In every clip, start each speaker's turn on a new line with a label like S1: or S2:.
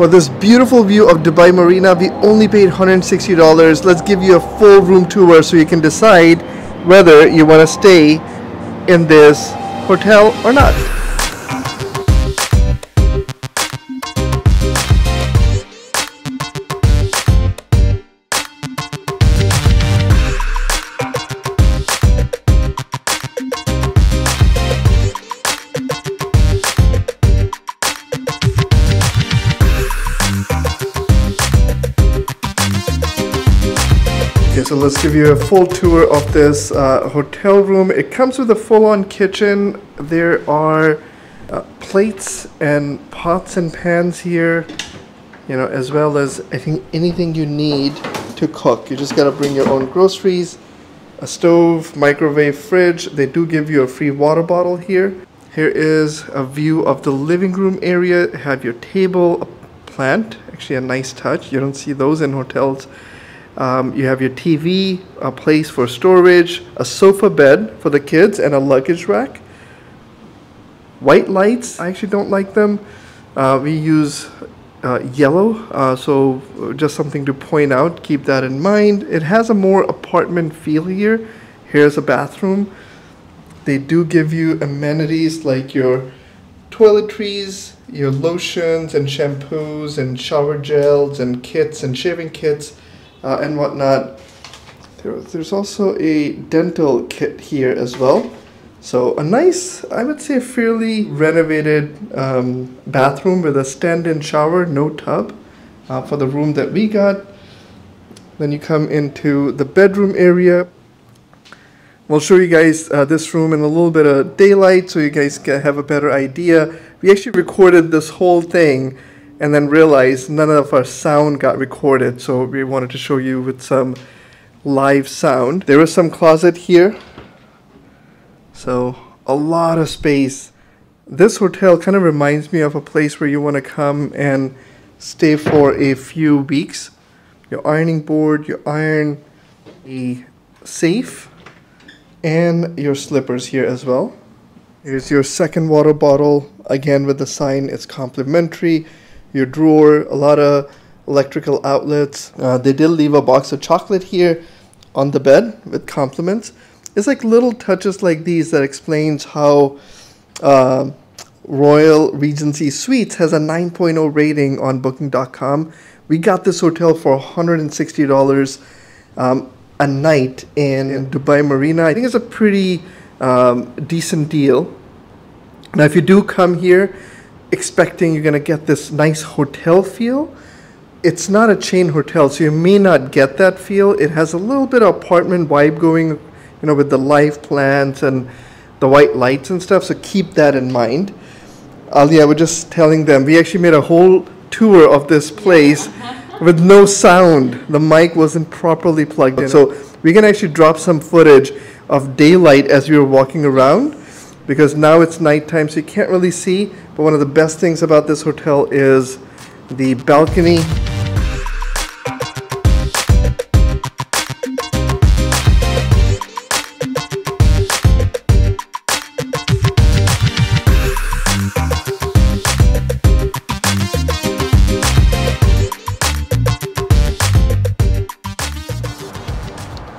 S1: For this beautiful view of Dubai Marina, we only paid $160. Let's give you a full room tour so you can decide whether you want to stay in this hotel or not. Let's give you a full tour of this uh, hotel room. It comes with a full-on kitchen. There are uh, plates and pots and pans here, you know, as well as I think anything you need to cook. You just gotta bring your own groceries, a stove, microwave, fridge. They do give you a free water bottle here. Here is a view of the living room area. Have your table, a plant, actually a nice touch. You don't see those in hotels. Um, you have your TV, a place for storage, a sofa bed for the kids, and a luggage rack. White lights, I actually don't like them. Uh, we use uh, yellow, uh, so just something to point out, keep that in mind. It has a more apartment feel here. Here's a bathroom. They do give you amenities like your toiletries, your lotions and shampoos and shower gels and kits and shaving kits uh, and whatnot. There, there's also a dental kit here as well. So a nice, I would say fairly renovated um, bathroom with a stand-in shower, no tub uh, for the room that we got. Then you come into the bedroom area. We'll show you guys uh, this room in a little bit of daylight so you guys can have a better idea. We actually recorded this whole thing and then realized none of our sound got recorded, so we wanted to show you with some live sound. There is some closet here, so a lot of space. This hotel kind of reminds me of a place where you want to come and stay for a few weeks. Your ironing board, your iron, a safe, and your slippers here as well. Here's your second water bottle, again with the sign it's complimentary. Your drawer, a lot of electrical outlets. Uh, they did leave a box of chocolate here on the bed with compliments. It's like little touches like these that explains how uh, Royal Regency Suites has a 9.0 rating on Booking.com. We got this hotel for $160 um, a night in, in Dubai Marina. I think it's a pretty um, decent deal. Now, if you do come here expecting you're going to get this nice hotel feel, it's not a chain hotel, so you may not get that feel. It has a little bit of apartment vibe going, you know, with the live plants and the white lights and stuff. So keep that in mind. Ali, I was just telling them we actually made a whole tour of this place with no sound. The mic wasn't properly plugged in. So we can actually drop some footage of daylight as we were walking around because now it's nighttime, so you can't really see. But one of the best things about this hotel is the balcony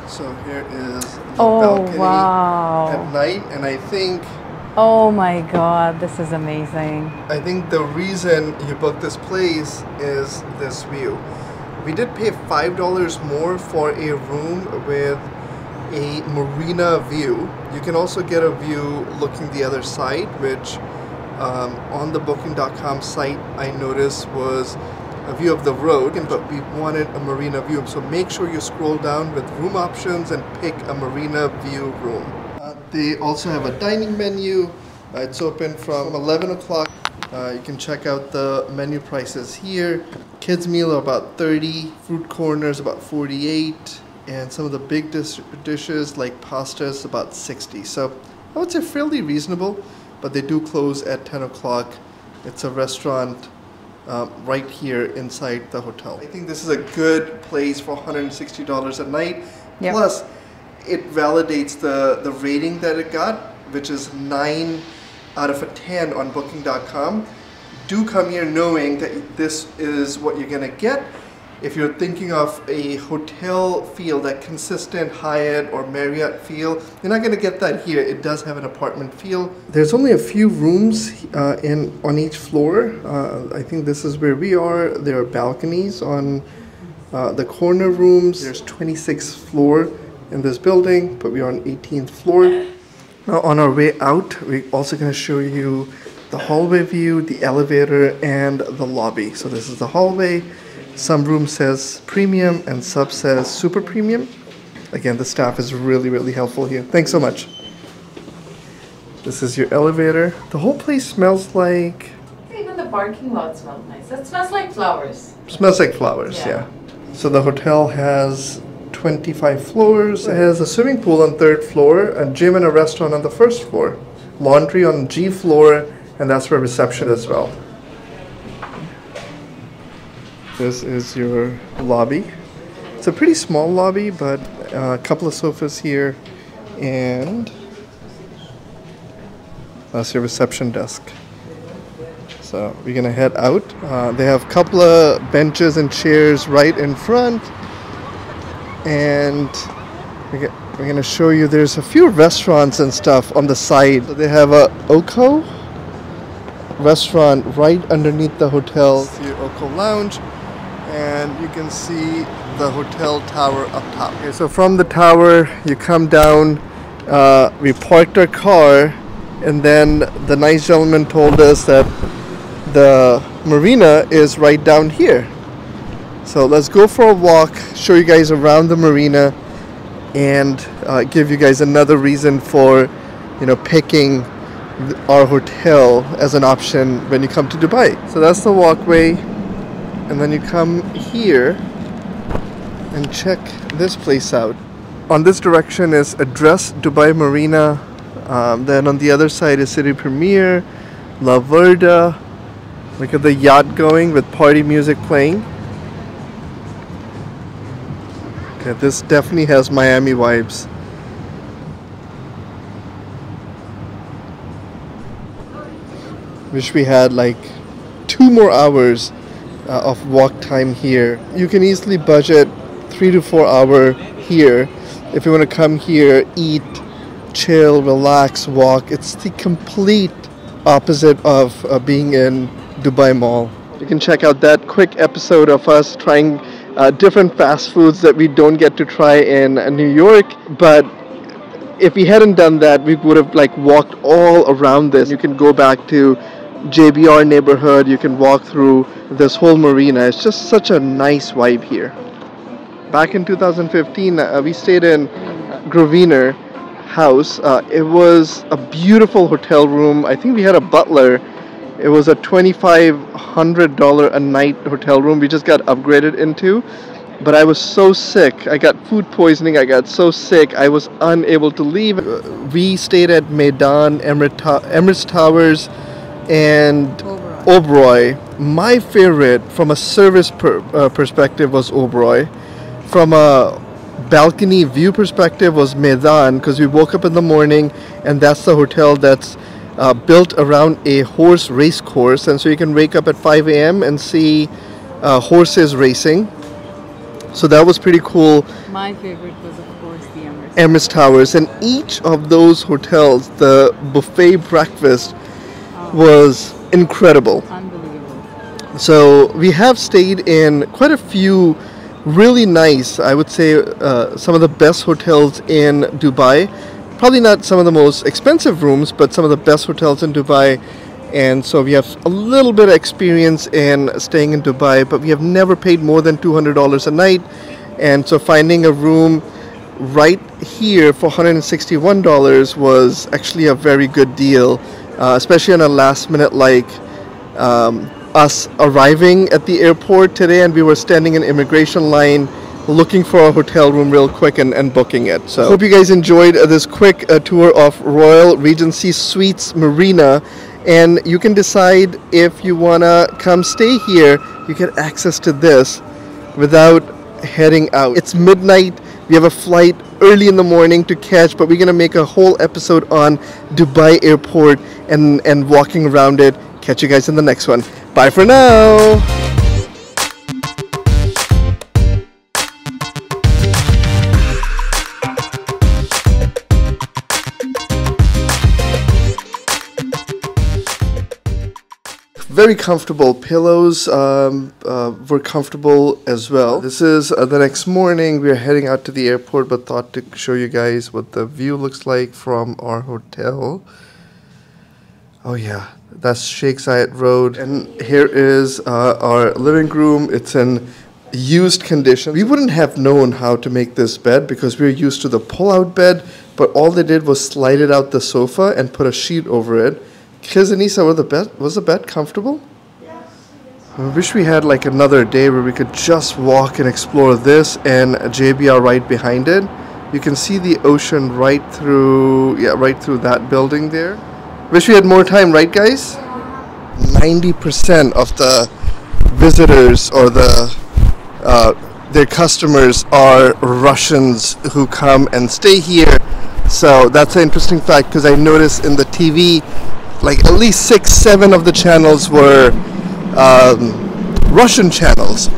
S1: So here is the
S2: Oh,
S1: balcony
S2: wow.
S1: at night, and I think
S2: Oh my god, this is amazing.
S1: I think the reason you booked this place is this view. We did pay five dollars more for a room with a marina view. You can also get a view looking the other side, which um, on the Booking.com site I noticed was a view of the road, but we wanted a marina view. So make sure you scroll down with room options and pick a marina view room. They also have a dining menu. Uh, it's open from 11 o'clock. Uh, you can check out the menu prices here. Kids meal are about 30, fruit corners about 48, and some of the big dish- dishes like pastas about 60. So I would say fairly reasonable, but they do close at 10 o'clock. It's a restaurant um, right here inside the hotel. I think this is a good place for $160 a night.
S2: Yep.
S1: Plus, it validates the, the rating that it got, which is 9 out of a 10 on booking.com. do come here knowing that this is what you're gonna get. If you're thinking of a hotel feel, that consistent Hyatt or Marriott feel, you're not gonna get that here. It does have an apartment feel. There's only a few rooms uh, in on each floor. Uh, I think this is where we are. There are balconies on uh, the corner rooms. There's 26th floor in this building, but we are on 18th floor. Now on our way out, we're also going to show you the hallway view, the elevator, and the lobby. So this is the hallway. Some room says premium and sub says super premium. Again, the staff is really, really helpful here. Thanks so much. This is your elevator. The whole place smells like
S3: Even the parking lot smells nice. It smells like flowers.
S1: smells like flowers, yeah.
S3: Yeah.
S1: So the hotel has 25 floors. It has a swimming pool on third floor, a gym and a restaurant on the first floor, laundry on G floor, and that's where reception as well. This is your lobby. It's a pretty small lobby, but a couple of sofas here, and that's your reception desk. So we're gonna head out. Uh, they have a couple of benches and chairs right in front, and we're, gonna show you. There's a few restaurants and stuff on the side. So they have a Oko restaurant right underneath the hotel. The Oko Lounge, and you can see the hotel tower up top. Okay, so from the tower, you come down. Uh, we parked our car, and then the nice gentleman told us that the marina is right down here. So let's go for a walk, show you guys around the marina, and uh, give you guys another reason for, you know, picking our hotel as an option when you come to Dubai. So that's the walkway, and then you come here and check this place out. On this direction is Address Dubai Marina. Um, then on the other side is City Premier, La Verda. Look at the yacht going with party music playing. Okay, this definitely has Miami vibes. Wish we had like two more hours uh, of walk time here. You can easily budget three to four hour here if you want to come here, eat, chill, relax, walk. It's the complete opposite of uh, being in Dubai Mall. You can check out that quick episode of us trying uh, different fast foods that we don't get to try in New York, but if we hadn't done that, we would have like walked all around this. You can go back to JBR neighborhood. You can walk through this whole marina. It's just such a nice vibe here. Back in 2015, uh, we stayed in Grosvenor House. Uh, it was a beautiful hotel room. I think we had a butler. It was a $2,500 a night hotel room we just got upgraded into. But I was so sick. I got food poisoning. I got so sick. I was unable to leave. We stayed at Meydan, Emirates, Towers, and Oberoi. My favorite from a service per, uh, perspective was Oberoi. From a balcony view perspective was Meydan because we woke up in the morning and that's the hotel that's uh, built around a horse race course and so you can wake up at 5 a.m. and see uh, horses racing. So that was pretty cool.
S2: My favorite was, of course, the Emirates.
S1: Emirates Towers, and each of those hotels, the buffet breakfast was incredible.
S2: Unbelievable.
S1: So we have stayed in quite a few really nice, I would say, uh, some of the best hotels in Dubai. Probably not some of the most expensive rooms, but some of the best hotels in Dubai. And so we have a little bit of experience in staying in Dubai, but we have never paid more than $200 a night. And so finding a room right here for $161 was actually a very good deal, uh, especially on a last minute like um, us arriving at the airport today and we were standing in immigration line looking for a hotel room real quick and, and booking it. So hope you guys enjoyed uh, this quick uh, tour of Royal Regency Suites Marina and you can decide if you want to come stay here. You get access to this without heading out. It's midnight. We have a flight early in the morning to catch, but we're going to make a whole episode on Dubai airport and, and walking around it. Catch you guys in the next one. Bye for now. Very comfortable pillows um, uh, were comfortable as well. This is uh, the next morning we're heading out to the airport but thought to show you guys what the view looks like from our hotel. Oh yeah that's sheikh zayed road. And here is uh, our living room. It's in used condition. We wouldn't have known how to make this bed because we're used to the pull-out bed but all they did was slide it out the sofa and put a sheet over it Eesa, were the bed, was the bed comfortable? Yes. I wish we had like another day where we could just walk and explore this and JBR right behind it. You can see the ocean right through, yeah, right through that building there. Wish we had more time, right, guys? 90% of the visitors or the uh, their customers are Russians who come and stay here. So that's an interesting fact because I noticed in the TV like at least six, seven of the channels were um, Russian channels.